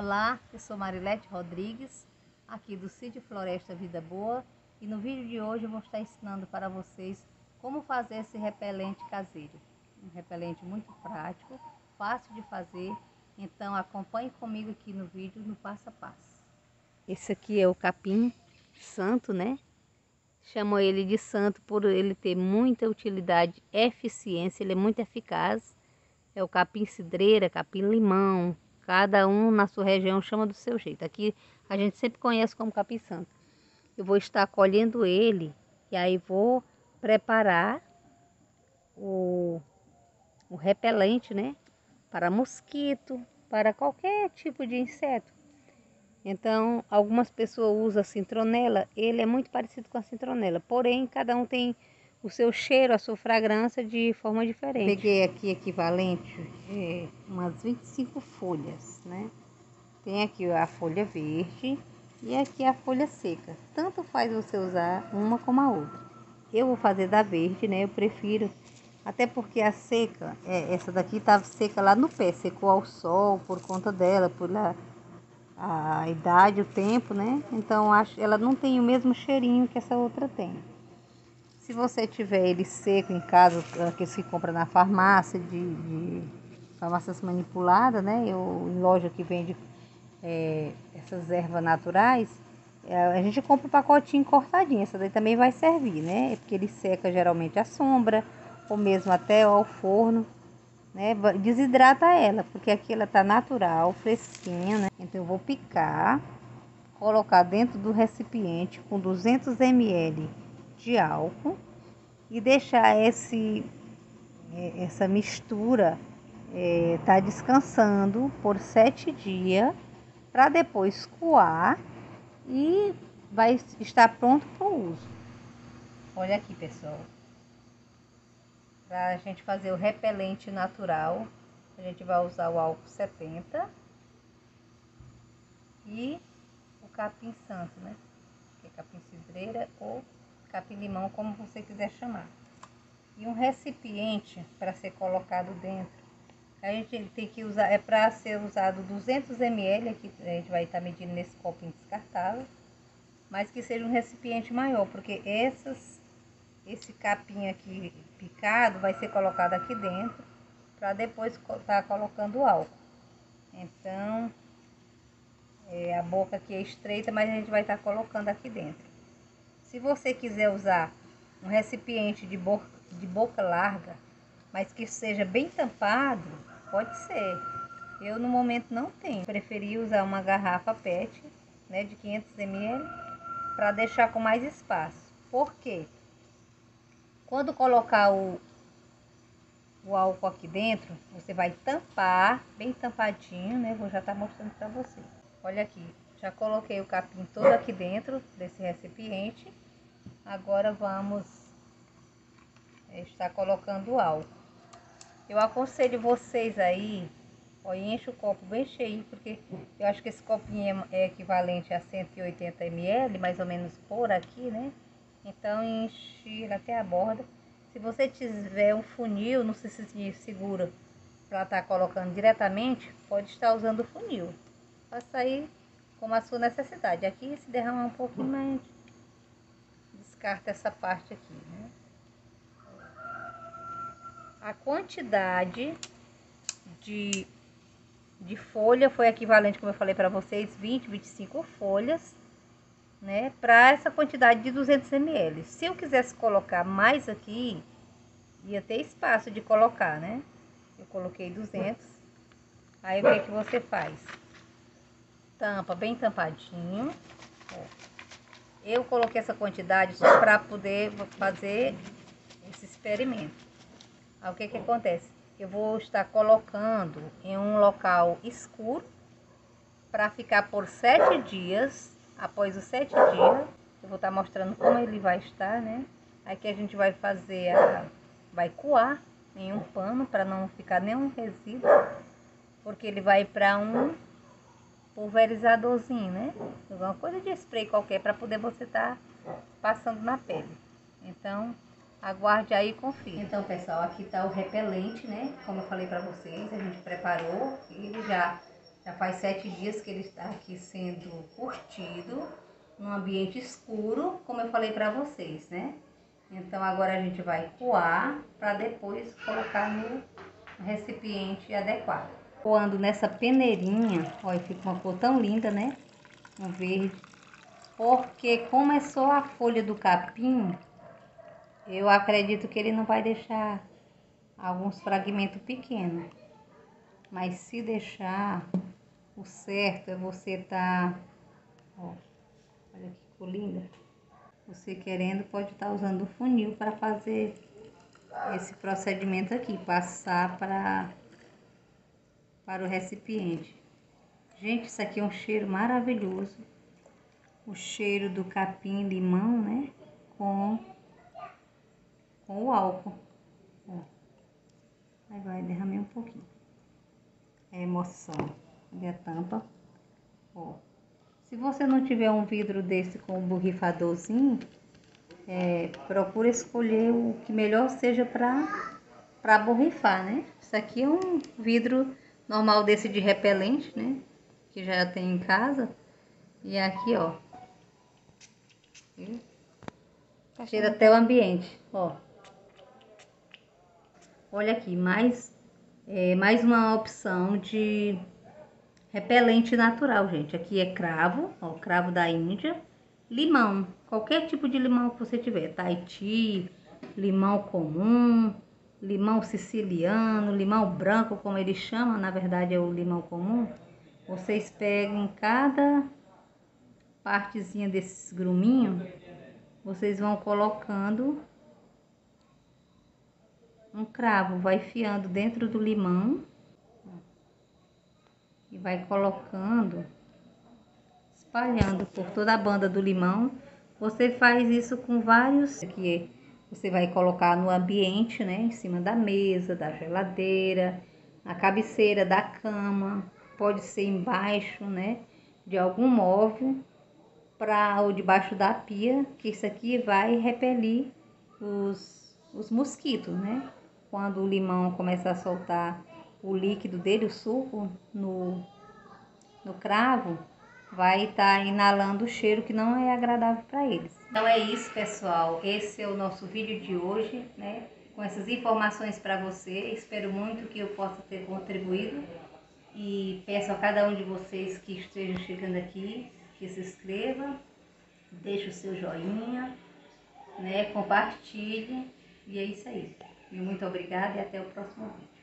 Olá, eu sou Marilete Rodrigues, aqui do sítio Floresta Vida Boa e no vídeo de hoje eu vou estar ensinando para vocês como fazer esse repelente caseiro. Um repelente muito prático, fácil de fazer, então acompanhe comigo aqui no vídeo no passo a passo. Esse aqui é o capim santo, né? Chamam ele de santo por ele ter muita utilidade, eficiência, ele é muito eficaz. É o capim cidreira, capim limão, cada um na sua região chama do seu jeito. Aqui a gente sempre conhece como capim santo. Eu vou estar colhendo ele e aí vou preparar o, o repelente, né? Para mosquito, para qualquer tipo de inseto. Então, algumas pessoas usam a citronela, ele é muito parecido com a citronela, porém, cada um tem o seu cheiro, a sua fragrância de forma diferente. Peguei aqui equivalente é, umas 25 folhas, né? Tem aqui a folha verde e aqui a folha seca. Tanto faz você usar uma como a outra. Eu vou fazer da verde, né? Eu prefiro, até porque a seca, é, essa daqui estava seca lá no pé, secou ao sol por conta dela, por lá a idade, o tempo, né? Então acho ela não tem o mesmo cheirinho que essa outra tem. Se você tiver ele seco em casa, que se compra na farmácia de, de farmácias manipuladas, né? Ou em loja que vende é, essas ervas naturais, é, a gente compra o um pacotinho cortadinho. Essa daí também vai servir, né? Porque ele seca geralmente à sombra ou mesmo até ao forno né? Desidrata ela, porque aqui ela tá natural, fresquinha, né? Então eu vou picar, colocar dentro do recipiente com 200 ml de álcool e deixar esse é, essa mistura é, tá descansando por sete dias para depois coar e vai estar pronto para o uso. Olha aqui, pessoal para a gente fazer o repelente natural, a gente vai usar o álcool 70 e o capim santo, né? Que é capim cidreira ou capim limão, como você quiser chamar. E um recipiente para ser colocado dentro. A gente tem que usar, é para ser usado 200 ml, aqui a gente vai estar tá medindo nesse copinho descartável, mas que seja um recipiente maior, porque essas esse capim aqui picado vai ser colocado aqui dentro para depois estar tá colocando o álcool. Então, é, a boca aqui é estreita, mas a gente vai estar tá colocando aqui dentro. Se você quiser usar um recipiente de boca, de boca larga, mas que seja bem tampado, pode ser. Eu no momento não tenho. Preferi usar uma garrafa PET, né, de 500 ml, para deixar com mais espaço. Por quê? Quando colocar o, o álcool aqui dentro, você vai tampar, bem tampadinho, né? Vou já estar tá mostrando para você. Olha aqui, já coloquei o capim todo aqui dentro desse recipiente. Agora vamos estar colocando o álcool. Eu aconselho vocês aí, ó, enche o copo bem cheio, porque eu acho que esse copinho é equivalente a 180 ml, mais ou menos por aqui, né? Então enche até a borda. Se você tiver um funil, não se segura para estar tá colocando diretamente, pode estar usando o funil. Faça aí como a sua necessidade. Aqui se derramar um pouquinho, mais, descarta essa parte aqui, né? A quantidade de, de folha foi equivalente, como eu falei para vocês, 20, 25 folhas né, para essa quantidade de 200 ml. Se eu quisesse colocar mais aqui, ia ter espaço de colocar, né? Eu coloquei 200. Aí o que que você faz? Tampa bem tampadinho. Ó. Eu coloquei essa quantidade só para poder fazer esse experimento. Aí o que que acontece? Eu vou estar colocando em um local escuro para ficar por sete dias após os sete dias, eu vou estar mostrando como ele vai estar, né? Aqui a gente vai fazer a... vai coar em um pano para não ficar nenhum resíduo, porque ele vai para um pulverizadorzinho, né? Alguma coisa de spray qualquer para poder você estar tá passando na pele. Então, aguarde aí e confie. Então, pessoal, aqui está o repelente, né? Como eu falei para vocês, a gente preparou, ele já Já faz sete dias que ele está aqui sendo curtido, num ambiente escuro, como eu falei para vocês, né? Então agora a gente vai coar para depois colocar no recipiente adequado. Coando nessa peneirinha, olha, fica uma cor tão linda, né? Um verde. Porque como é só a folha do capim, eu acredito que ele não vai deixar alguns fragmentos pequenos. Mas se deixar, o certo é você tá, ó, olha que cor linda. Você querendo pode estar tá usando o funil para fazer esse procedimento aqui, passar para para o recipiente. Gente, isso aqui é um cheiro maravilhoso. O cheiro do capim limão, né? Com, com o álcool. Ó. Aí vai, derramei um pouquinho. É emoção. Olha a tampa. Ó. Se você não tiver um vidro desse com um borrifadorzinho, é, procura escolher o que melhor seja para borrifar, né? Isso aqui é um vidro normal desse de repelente, né? Que já tem em casa. E aqui, ó. Tá Cheira até o ambiente, ó. Olha aqui, mais, é, mais uma opção de repelente natural, gente. Aqui é cravo, ó, cravo da Índia. Limão, qualquer tipo de limão que você tiver. Tahiti, limão comum, limão siciliano, limão branco, como eles chamam, na verdade é o limão comum. Vocês pegam cada partezinha desses gruminhos, vocês vão colocando um cravo, vai fiando dentro do limão e vai colocando, espalhando por toda a banda do limão. Você faz isso com vários você vai colocar no ambiente, né? Em cima da mesa, da geladeira, na cabeceira da cama, pode ser embaixo, né? De algum móvel, para ou debaixo da pia, que isso aqui vai repelir os, os mosquitos, né? Quando o limão começa a soltar o líquido dele, o suco, no, no cravo, vai estar tá inalando o cheiro que não é agradável para eles. Então é isso, pessoal. Esse é o nosso vídeo de hoje, né? Com essas informações para você. Espero muito que eu possa ter contribuído. E peço a cada um de vocês que esteja chegando aqui, que se inscreva, deixe o seu joinha, né? Compartilhe. E é isso aí. E muito obrigada e até o próximo vídeo.